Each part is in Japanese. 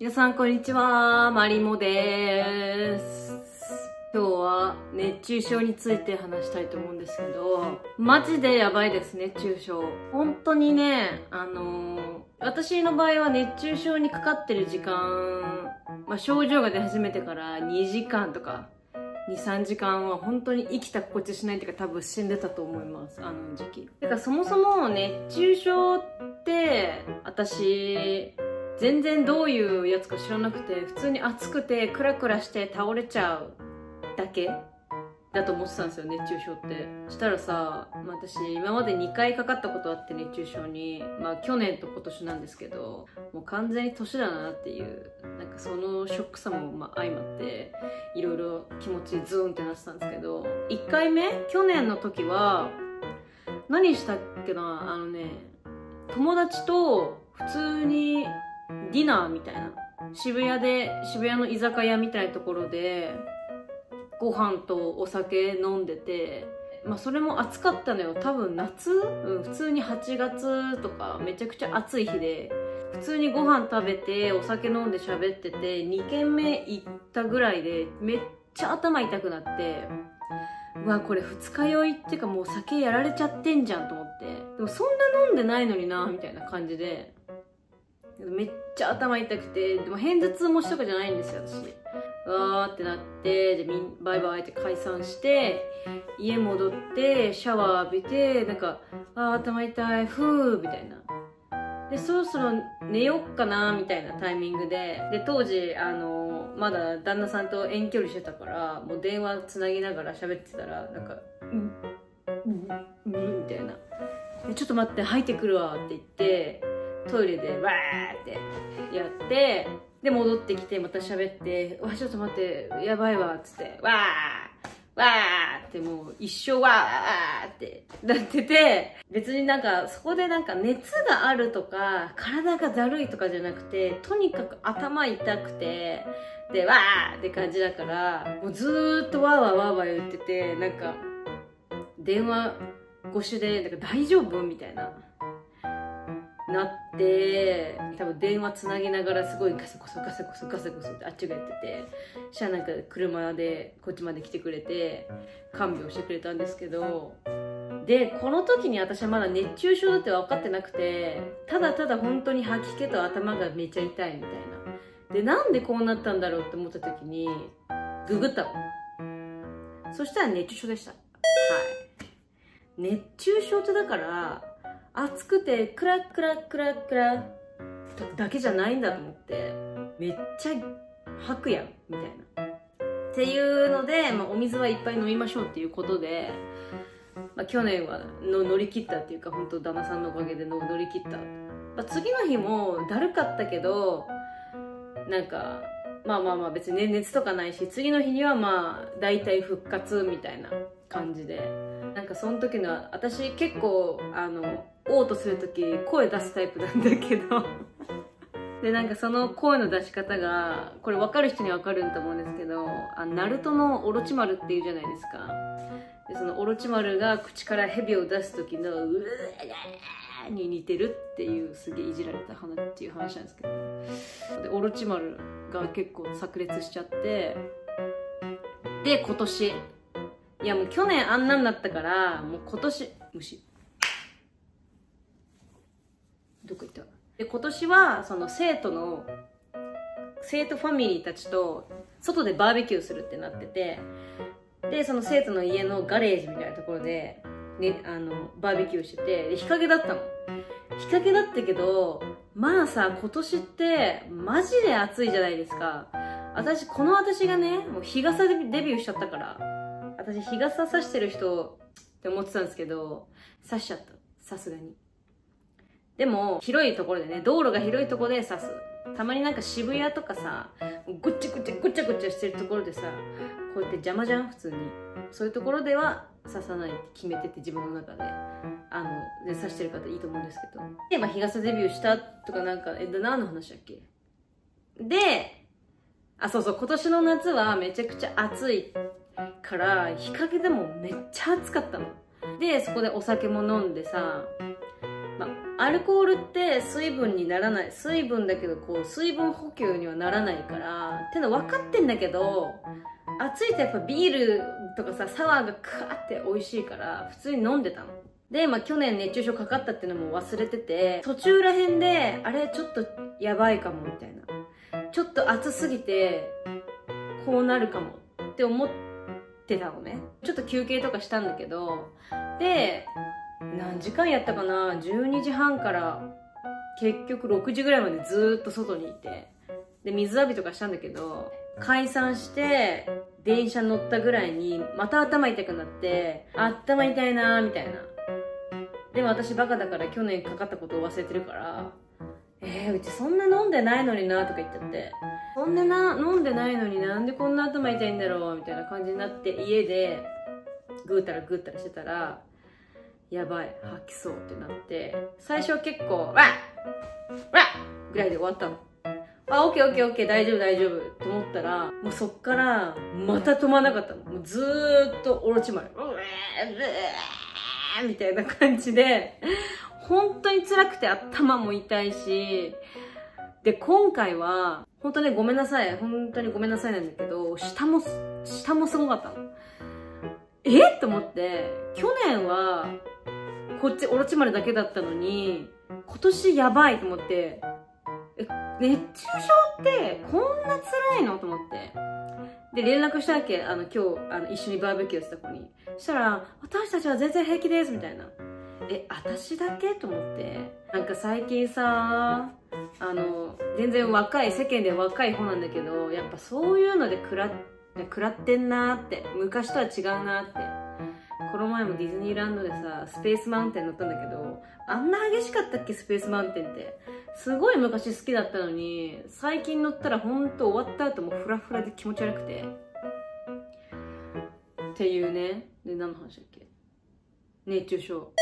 皆さんこんにちは、マリモです。今日は熱中症について話したいと思うんですけど、マジでやばいです、熱中症。本当にね、あのー私の場合は熱中症にかかってる時間、まあ、症状が出始めてから2時間とか、2、3時間は本当に生きた心地しないっていうか多分死んでたと思います、あの時期。だからそもそも熱中症って、私、全然どういうやつか知らなくて、普通に暑くてクラクラして倒れちゃうだけだと思ってたんですよ、熱中症って。したらさ、まあ、私今まで2回かかったことあって熱中症に、まあ去年と今年なんですけど、もう完全に年だなっていう、なんかそのショックさもま相まって、いろいろ気持ちズーンってなってたんですけど、1回目去年の時は、何したっけなあのね、友達と普通にディナーみたいな。渋谷で渋谷の居酒屋みたいなところでご飯とお酒飲んでてまあそれも暑かったのよ。多分夏、うん、普通に8月とかめちゃくちゃ暑い日で普通にご飯食べてお酒飲んで喋ってて2軒目行ったぐらいでめっちゃ頭痛くなってうわこれ二日酔いっていうかもう酒やられちゃってんじゃんと思って。でもそんな飲んでないのになみたいな感じで。めっちゃ頭痛くてでも偏頭痛持ちとかじゃないんですよ私。わーってなってでみバイバイって解散して家戻ってシャワー浴びてなんかあー頭痛いふーみたいな。でそろそろ寝よっかなみたいなタイミングでで当時あのまだ旦那さんと遠距離してたからもう電話つなぎながら喋ってたらなんか「うんうんうん」みたいな「ちょっと待って入ってくるわ」って言ってトイレでわーってやってで戻ってきてまた喋って「わちょっと待ってやばいわ」っつって「わーわー」ってもう一生わーってなってて別になんかそこでなんか熱があるとか体がだるいとかじゃなくてとにかく頭痛くてでわーって感じだからもうずーっとわーわーわーわー言っててなんか電話越しでなんか大丈夫？みたいななって多分電話つなぎながらすごいガサゴソガサゴソガサゴソってあっちがやっててそしたらなんか車でこっちまで来てくれて看病してくれたんですけどでこの時に私はまだ熱中症だって分かってなくてただただ本当に吐き気と頭がめっちゃ痛いみたいな。でなんでこうなったんだろうって思った時にググったの。そしたら熱中症でした。はい。熱中症ってだから暑くてクラクラクラクラだけじゃないんだと思ってめっちゃ吐くやんみたいな。っていうので、まあ、お水はいっぱい飲みましょうっていうことで、まあ、去年はの乗り切ったっていうか本当旦那さんのおかげでの乗り切った、まあ、次の日もだるかったけどなんかまあまあまあ別に熱とかないし次の日にはまあ大体復活みたいな感じで。なんかその時の私結構あの嘔吐する時声出すタイプなんだけど。でなんかその声の出し方がこれ分かる人には分かるんと思うんですけどあナルトのオロチマルっていうじゃないですか。でそのオロチマルが口から蛇を出す時のうわーに似てるっていうすげえいじられた話っていう話なんですけど。でオロチマルが結構炸裂しちゃって。で今年。いやもう去年あんなんだったからもう今年虫どこ行った？で今年はその生徒の生徒ファミリーたちと外でバーベキューするってなっててでその生徒の家のガレージみたいなところで、ね、あのバーベキューしててで日陰だったの。日陰だったけどまあさ今年ってマジで暑いじゃないですか。私この私がねもう日傘でデビューしちゃったから私日傘さしてる人って思ってたんですけどさしちゃった。さすがに。でも広いところでね道路が広いところで刺すたまになんか渋谷とかさぐっちゃぐちゃぐちゃぐちゃしてるところでさこうやって邪魔じゃん普通に。そういうところでは刺さないって決めてて自分の中であので刺してる方いいと思うんですけど。で、まあ、日傘デビューしたとかなんかえ何の話だっけ？であそうそう今年の夏はめちゃくちゃ暑いから日陰でもめっちゃ暑かったの。でそこでお酒も飲んでさ、まアルコールって水分にならない水分だけどこう水分補給にはならないからっての分かってんだけど暑いとやっぱビールとかさサワーがカーって美味しいから普通に飲んでたの。で、まあ、去年熱中症かかったっていうのも忘れてて途中らへんであれちょっとやばいかもみたいな。ちょっと暑すぎてこうなるかもって思ってたのね。ちょっと休憩とかしたんだけどで何時間やったかな？12時半から結局6時ぐらいまでずっと外にいてで水浴びとかしたんだけど解散して電車乗ったぐらいにまた頭痛くなって頭痛いなーみたいな。でも私バカだから去年かかったことを忘れてるからえー、うちそんな飲んでないのになとか言っちゃって。そんなな飲んでないのになんでこんな頭痛いんだろうみたいな感じになって家でぐうたらぐうたらしてたらやばい吐きそうってなって最初は結構「わっわっ!」ぐらいで終わったのあ、オッケーオッケーオッケー大丈夫大丈夫と思ったら、もうそっからまた止まらなかったの。もうずーっとオロチマル。うえー、みたいな感じで、本当に辛くて頭も痛いし、で、今回は、本当ね、ごめんなさい。本当にごめんなさいなんだけど、下も、下もすごかったの。え？と思って、去年は、こっちオロチマルだけだったのに、今年やばいと思って、熱中症ってこんな辛いの？と思って。で、連絡したわけ。あの、今日、あの、一緒にバーベキューした子に。そしたら、私たちは全然平気です、みたいな。え、私だけ？と思って。なんか最近さ、あの、全然若い、世間で若い方なんだけど、やっぱそういうので食ら、食らってんなって。昔とは違うなって。この前もディズニーランドでさ、スペースマウンテン乗ったんだけど、あんな激しかったっけ、スペースマウンテンって。すごい昔好きだったのに、最近乗ったらほんと終わった後もフラフラで気持ち悪くて。っていうね。で、何の話だっけ？熱中症。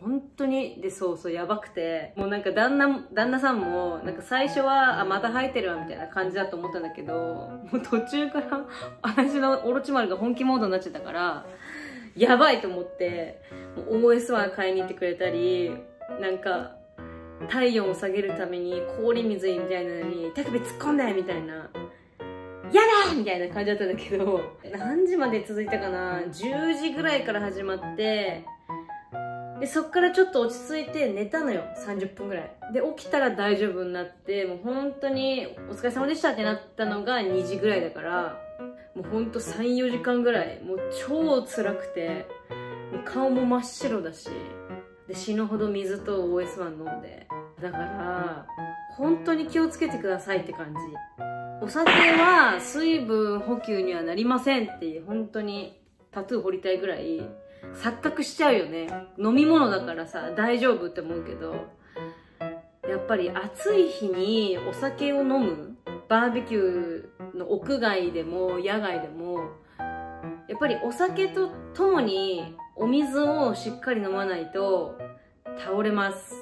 そう、本当に、で、そうそう、やばくて、もうなんか旦那、旦那さんも、なんか最初は、あ、また生えてるわ、みたいな感じだと思ったんだけど、もう途中から、私のオロチマルが本気モードになっちゃったから、やばいと思って、OS1 買いに行ってくれたり、なんか、体温を下げるために氷水みたいなのに手首突っ込んでみたいな。やだみたいな感じだったんだけど、何時まで続いたかな ?10 時ぐらいから始まって、で、そっからちょっと落ち着いて寝たのよ。30分ぐらい。で、起きたら大丈夫になって、もう本当にお疲れ様でしたってなったのが2時ぐらいだから、もうほんと3、4時間ぐらい、もう超辛くて、もう顔も真っ白だし、で、死ぬほど水と OS1 飲んで。だから、本当に気をつけてくださいって感じ。お酒は水分補給にはなりませんって、本当にタトゥー彫りたいぐらい、錯覚しちゃうよね。飲み物だからさ、大丈夫って思うけど、やっぱり暑い日にお酒を飲む、バーベキューの屋外でも野外でも、やっぱりお酒とともにお水をしっかり飲まないと倒れます。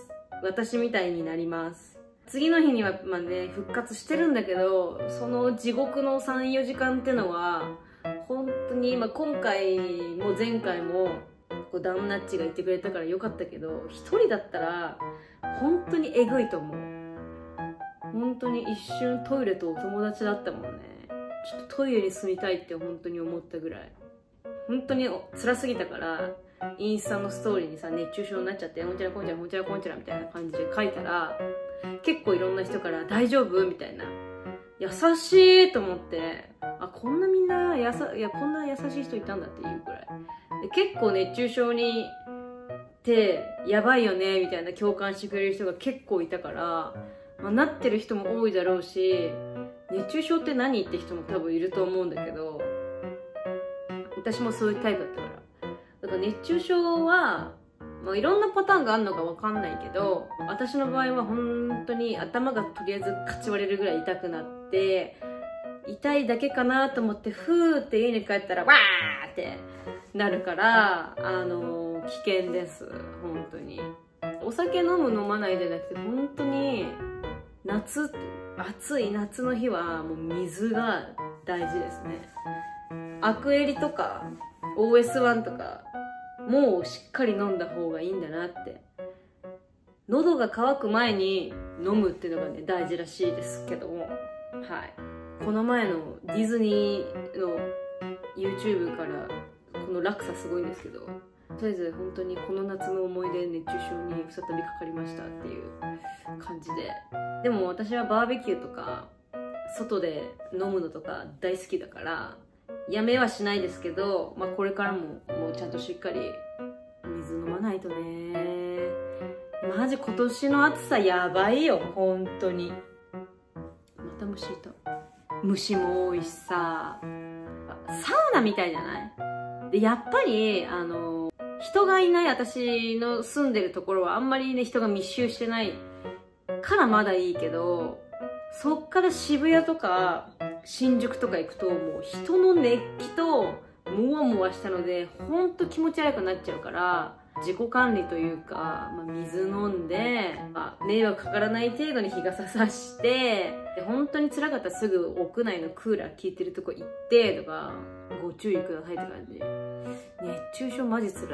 私みたいになります。次の日には、まあね、復活してるんだけど、その地獄の3、4時間ってのは、本当に、ま、今回も前回も、こうダウンナッチが言ってくれたからよかったけど、一人だったら、本当にえぐいと思う。本当に一瞬トイレとお友達だったもんね。ちょっとトイレに住みたいって本当に思ったぐらい。本当に辛すぎたから、インスタのストーリーにさ、熱中症になっちゃって、ほんちゃらこんちゃらほんちゃらこんちゃらみたいな感じで書いたら、結構いろんな人から大丈夫みたいな。優しいと思って、あ、こんなみんな、やさ、いや、こんな優しい人いたんだっていうくらい。で結構熱中症に、ってやばいよねみたいな共感してくれる人が結構いたから、まあ、なってる人も多いだろうし熱中症って何って人も多分いると思うんだけど私もそういうタイプだったからだから熱中症は、まあ、いろんなパターンがあるのかわかんないけど、私の場合は本当に頭がとりあえずかち割れるぐらい痛くなって、痛いだけかなと思って、ふーって家に帰ったら、わーってなるから、あの、危険です。本当に。お酒飲む飲まないじゃなくて、本当に、夏、暑い夏の日はもう水が大事ですね。アクエリとか OS1 とかもうしっかり飲んだ方がいいんだなって。喉が渇く前に飲むっていうのがね大事らしいですけども。はい。この前のディズニーの YouTube からこの落差すごいんですけど。とりあえず本当にこの夏の思い出熱中症に再びかかりましたっていう感じで。でも私はバーベキューとか外で飲むのとか大好きだからやめはしないですけど、まあ、これからももうちゃんとしっかり水飲まないとね。マジ今年の暑さやばいよ本当に。また虫いた。虫も多いしさ。サウナみたいじゃない？でやっぱりあの人がいない私の住んでるところはあんまりね人が密集してないからまだいいけどそっから渋谷とか新宿とか行くともう人の熱気ともわもわしたのでほんと気持ち悪くなっちゃうから自己管理というか、まあ、水飲んで、まあ、迷惑かからない程度に日傘さしてで本当に辛かったらすぐ屋内のクーラー効いてるとこ行ってとかご注意くださいって感じ。熱中症マジ辛い。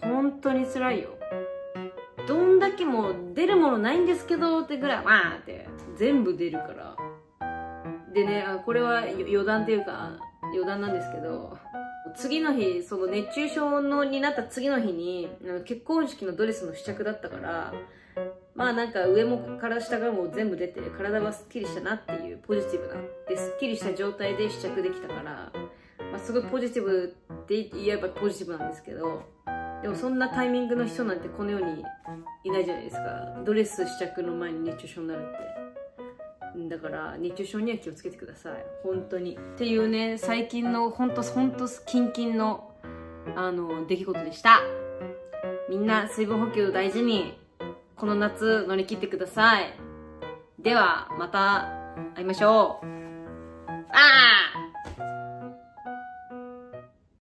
本当に辛いよ。どんだけもう出るものないんですけどってぐらいわーって全部出るから。でねこれは余談っていうか余談なんですけど次の日その熱中症のになった次の日に結婚式のドレスの試着だったからまあなんか上もから下からも全部出て体はすっきりしたなっていうポジティブなですっきりした状態で試着できたから、まあ、すごいポジティブって言えばポジティブなんですけどでもそんなタイミングの人なんてこの世にいないじゃないですか。ドレス試着の前に熱中症になるって。だから熱中症には気をつけてください。本当に。っていうね最近の本当本当キンキンのあの出来事でした。みんな水分補給大事にこの夏乗り切ってください。ではまた会いましょう。ああ